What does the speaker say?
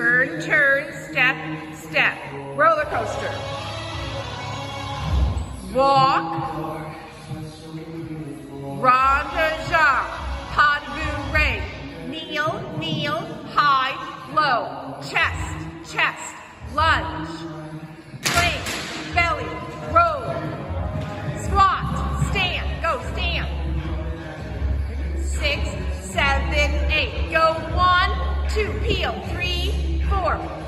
Turn, turn, step, step. Roller coaster. Walk. Ronda ja. Pas de ray. Kneel, kneel, high, low. Chest, chest, lunge. Plank, belly, roll. Squat, stand, go, stand. Six, seven, eight. Go one, two, peel, three, form.